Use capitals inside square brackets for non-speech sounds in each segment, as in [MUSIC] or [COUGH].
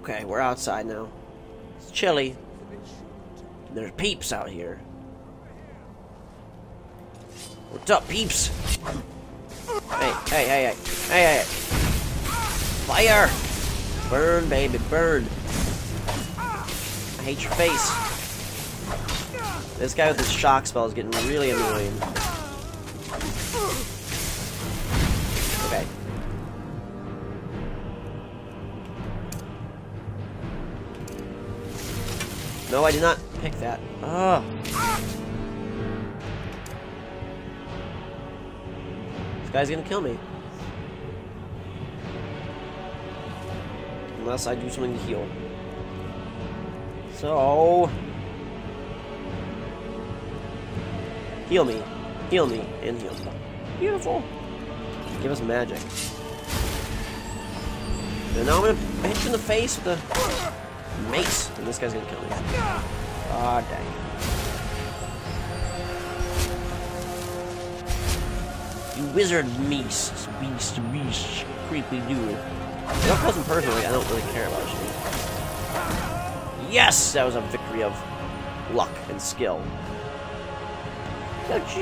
Okay, we're outside now. It's chilly. There's peeps out here. What's up, peeps? Hey, hey, hey, hey, hey, hey. Fire! Burn, baby, burn. I hate your face. This guy with his shock spell is getting really annoying. No, I did not pick that. Ugh. This guy's gonna kill me. Unless I do something to heal. So... Heal me. Heal me. And heal me. Beautiful. Give us magic. And now I'm gonna hit you in the face with the mace. And this guy's gonna kill me. Ah, dang. You wizard beast, beast, beast, creepy dude. Don't Your cousin personally, I don't really care about you. Yes! That was a victory of luck and skill. Don't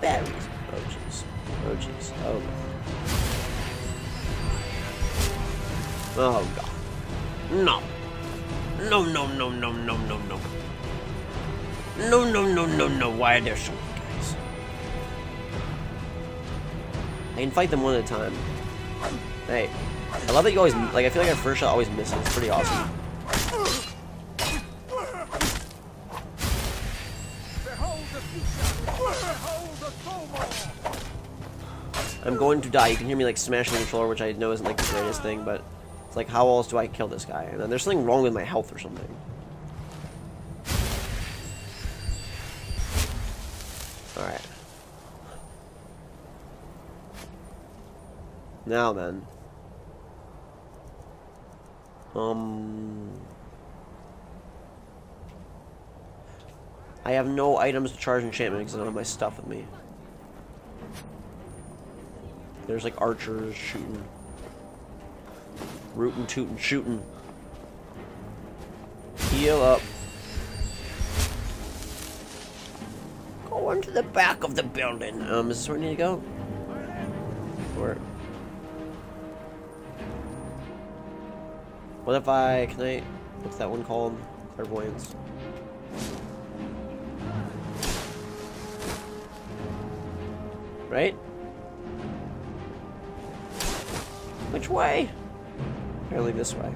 berries? Oh jeez. Oh jeez. Oh. Oh god. No. No, no, no, no, no, no, no. No, no, no, no, no. Why are there so many guys? I can fight them one at a time. Hey. I love that you always, like, I feel like our first shot always misses. It's pretty awesome. I'm going to die. You can hear me, like, smashing the controller, which I know isn't, like, the greatest thing, but it's like, how else do I kill this guy? And then there's something wrong with my health or something. Alright. Now then. Um... I have no items to charge enchantment because I don't have my stuff with me. There's like archers shooting. Rootin' tootin' shooting. Heal up. Go into the back of the building. Um, is this where I need to go? Or What if I can I what's that one called? Clairvoyance. Right? Which way? Apparently this way.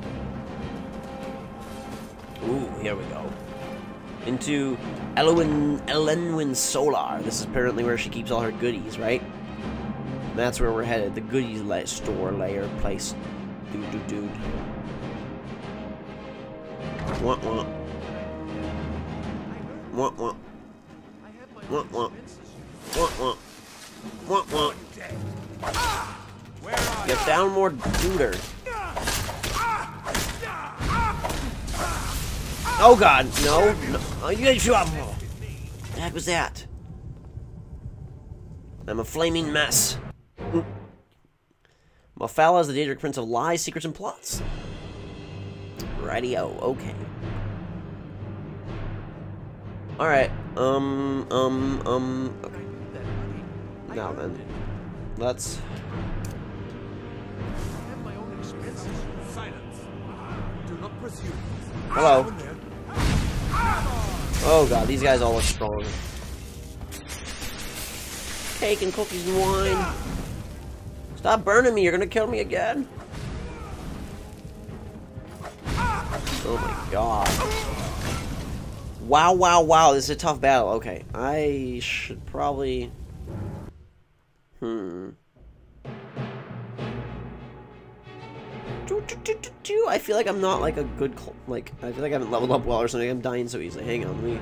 Ooh, here we go. Into Elwyn Elenwen Solar. This is apparently where she keeps all her goodies, right? And that's where we're headed. The goodies la store layer place. Dude, dude, dude. What, what? What, what? What, what? What, what? What, what? Get down more, duder. Oh god, no. no. Oh, you guys up. The heck was that? I'm a flaming mess. Mephala is the Daedric Prince of Lies, Secrets, and Plots. Radio, okay. Alright, um, um, um, okay. Now then, let's... Hello. Oh god, these guys all look strong. Cake and cookies and wine. Stop burning me, you're gonna kill me again. Oh my god. Wow, wow, wow, this is a tough battle. Okay, I should probably... Hmm. I feel like I'm not like a good, like, I feel like I haven't leveled up well or something. I'm dying so easily. Hang on, let me...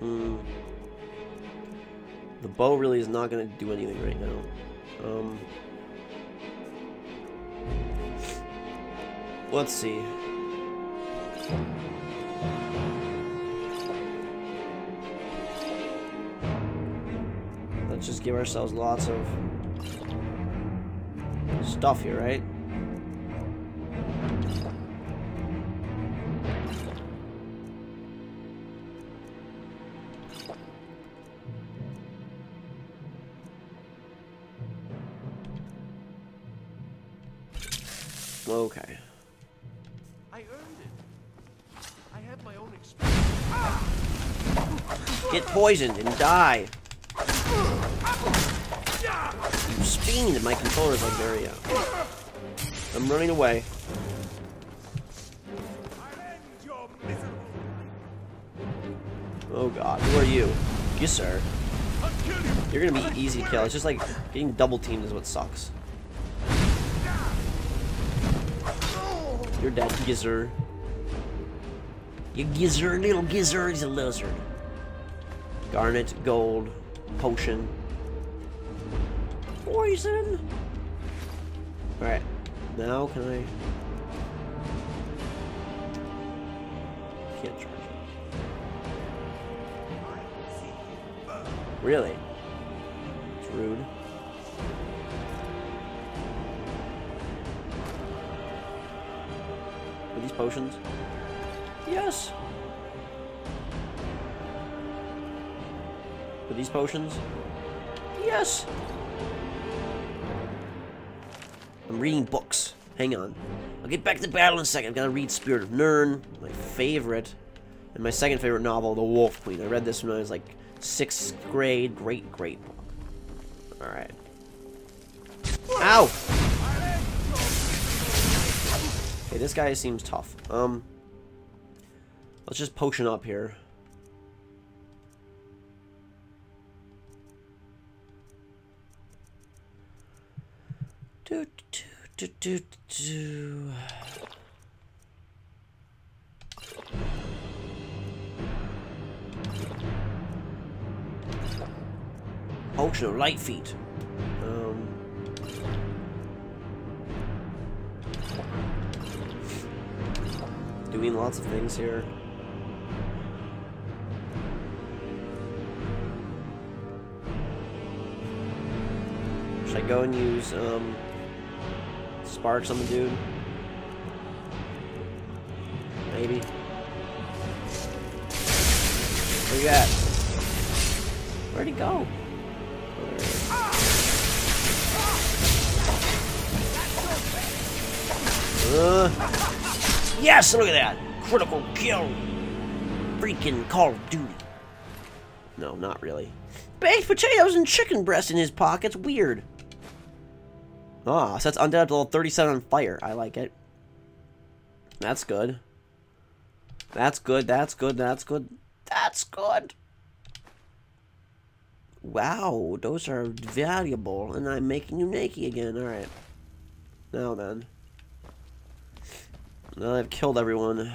Hmm. The bow really is not going to do anything right now. Um... Let's see. Let's just give ourselves lots of stuff here, right? Okay. I earned it. I have my own experience. Get poisoned and die. You spin. My controller's like very. Uh, I'm running away. Oh god, who are you? You sir. You. You're gonna be easy to kill. It's just like getting double teamed is what sucks. You're dead, Gizzard. You gizzard, little gizzard, he's a lizard. Garnet, gold, potion. Poison! Alright, now can I... Can't charge it. Really? It's rude. Are these potions? Yes. Are these potions? Yes. I'm reading books. Hang on. I'll get back to battle in a second. I've got to read Spirit of Nirn, my favorite, and my second favorite novel, The Wolf Queen. I read this when I was like sixth grade. Great, great book. All right. Ow! Okay, this guy seems tough. Um, let's just potion up here. Do, do, do, do, of light feet. Um, doing lots of things here. Should I go and use um, sparks on the dude? Maybe. Where you at? Where'd he go? Uh, yes, look at that. Critical kill. Freaking Call of Duty. No, not really. Baked potatoes and chicken breast in his pockets. Weird. Ah, sets undead up to level 37 on fire. I like it. That's good. That's good, that's good, that's good. That's good. Wow, those are valuable, and I'm making you naked again. Alright. Now then. Now I've killed everyone.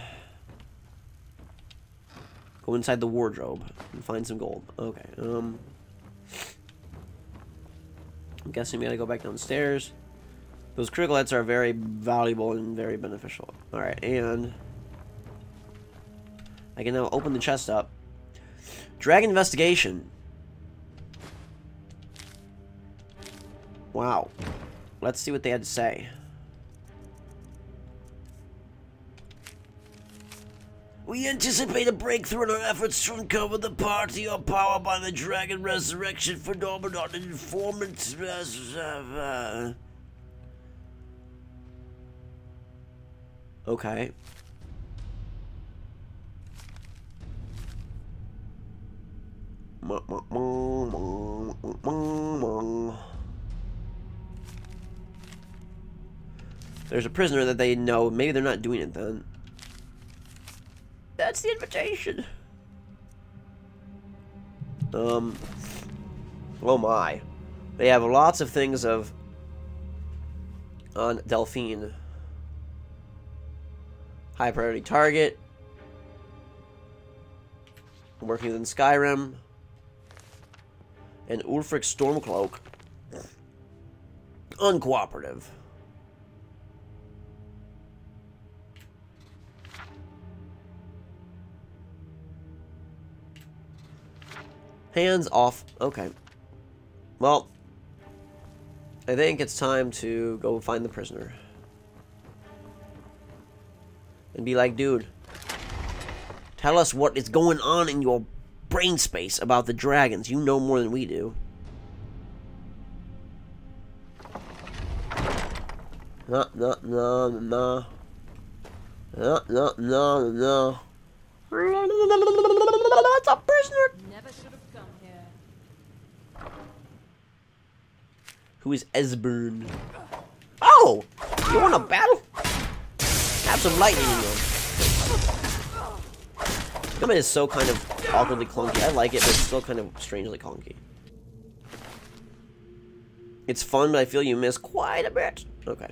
Go inside the wardrobe and find some gold. Okay, um... I'm guessing we gotta go back downstairs. Those critical hits are very valuable and very beneficial. Alright, and... I can now open the chest up. Drag investigation. Wow. Let's see what they had to say. We anticipate a breakthrough in our efforts to uncover the party or power by the dragon resurrection phenomenon and informant. Okay. There's a prisoner that they know. Maybe they're not doing it then. That's the invitation. Um. Oh my. They have lots of things of. On Delphine. High priority target. Working within Skyrim. And Ulfric Stormcloak. Uncooperative. Hands off. Okay. Well, I think it's time to go find the prisoner. And be like, dude, tell us what is going on in your brain space about the dragons. You know more than we do. No, no, no, no. No, no, no, no. It's a prisoner. Never should have come here. Who is Esbern? Oh! You want a battle? Have some lightning in them. Is so kind of awkwardly clunky. I like it, but it's still kind of strangely clunky. It's fun, but I feel you miss quite a bit. Okay.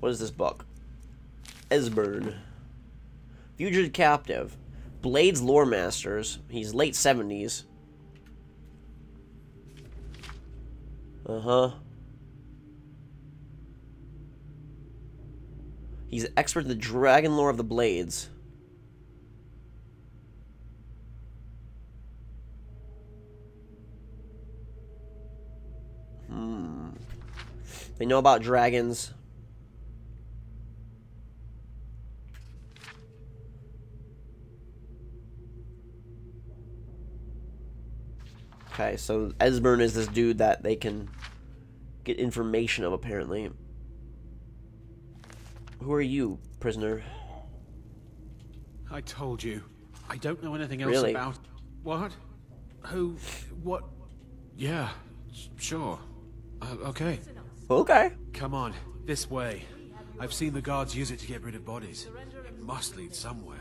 What is this book? Esbern. Fugitive Captive. Blades Lore Masters. He's late 70s. Uh-huh. He's expert in the dragon lore of the Blades. Hmm. They know about dragons. Okay, so Esbern is this dude that they can get information of, apparently. Who are you, prisoner? I told you. I don't know anything else Really? about... What? Who? What? Yeah, sure. Uh, okay. Okay. Come on, this way. I've seen the guards use it to get rid of bodies. It must lead somewhere.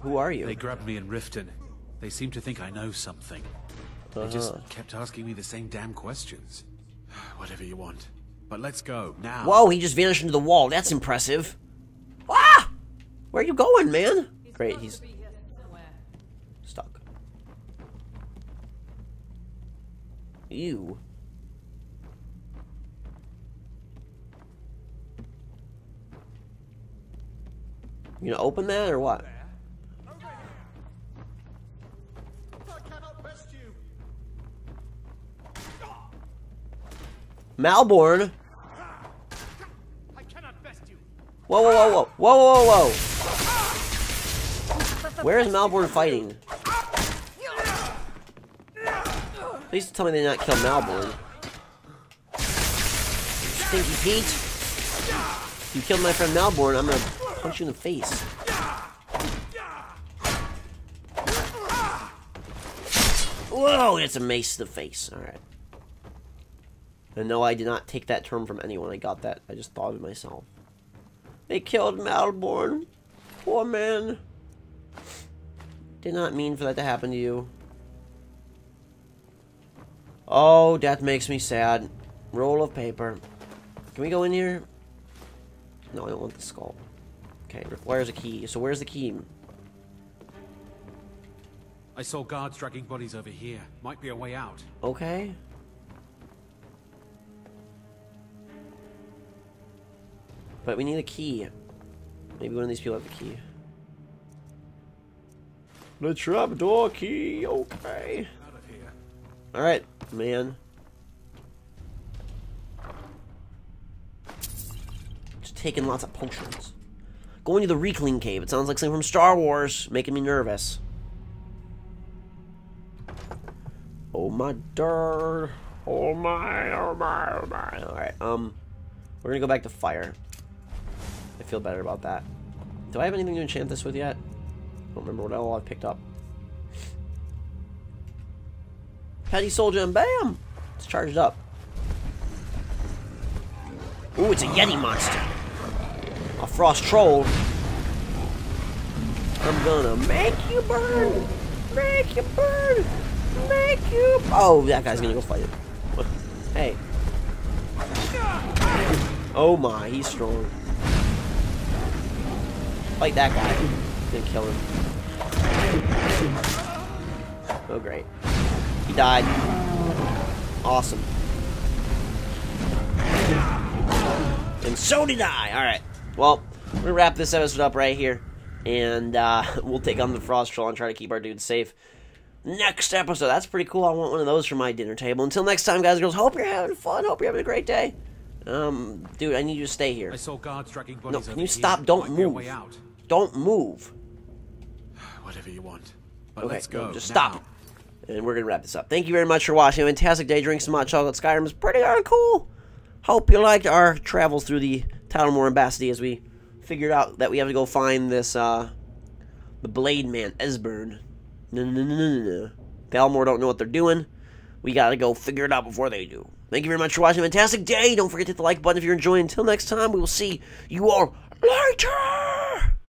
Who are you? They grabbed me in Riften. They seem to think I know something. They just Uh-huh. kept asking me the same damn questions. [SIGHS] Whatever you want. But let's go, now. Whoa, he just vanished into the wall. That's impressive. Ah! Where are you going, man? Great, he's Be here somewhere. stuck. Ew. You gonna open that or what? Malborn. I cannot best you. Whoa, whoa, whoa, whoa, whoa, whoa, whoa. Where is Malborn fighting? Please tell me they did not kill Malborn. Stinky Pete. You killed my friend Malborn, I'm gonna punch you in the face. Whoa, it's a mace to the face. Alright. And no, I did not take that term from anyone. I got that. I just thought of it myself. They killed Malborn. Poor man. Did not mean for that to happen to you. Oh, that makes me sad. Roll of paper. Can we go in here? No, I don't want the skull. Okay, requires a key. So where's the key? I saw guards dragging bodies over here. Might be a way out. Okay. But we need a key. Maybe one of these people have the key. The trapdoor key, okay. Out man. Just taking lots of potions. Going to the Reeking Cave. It sounds like something from Star Wars, making me nervous. Oh my dirt. Oh my, oh my, oh my. Alright, um, we're gonna go back to fire. I feel better about that. Do I have anything to enchant this with yet? I don't remember what all I've picked up. Petty Soldier and bam! It's charged up. Ooh, it's a Yeti monster. A Frost Troll. I'm gonna make you burn! Make you burn! Make you... Oh, that guy's gonna go fight it. Hey. Oh my, he's strong. Fight that guy. Gonna kill him. Oh, great. He died. Awesome. And so did I. All right. Well, we're gonna wrap this episode up right here, and uh, [LAUGHS] we'll take on the frost troll and try to keep our dudes safe. Next episode. That's pretty cool. I want one of those for my dinner table. Until next time, guys and girls. Hope you're having fun. Hope you're having a great day. Um, dude, I need you to stay here. I saw guards tracking bodies No, can you stop? Don't Might be a move. Don't move. [SIGHS] Whatever you want. But Okay, let's no, go. just now. stop. And we're gonna wrap this up. Thank you very much for watching. Fantastic day. Drink some hot chocolate. Skyrim is pretty darn cool. Hope you liked our travels through the Thalmor Embassy as we figured out that we have to go find this, uh, the Blade Man, Esbern. No, no, no, no, no, no. Thalmor don't know what they're doing. We gotta go figure it out before they do. Thank you very much for watching. Fantastic day. Don't forget to hit the like button if you're enjoying. Until next time, we will see you all later.